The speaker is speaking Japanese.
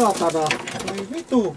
川からこれ目と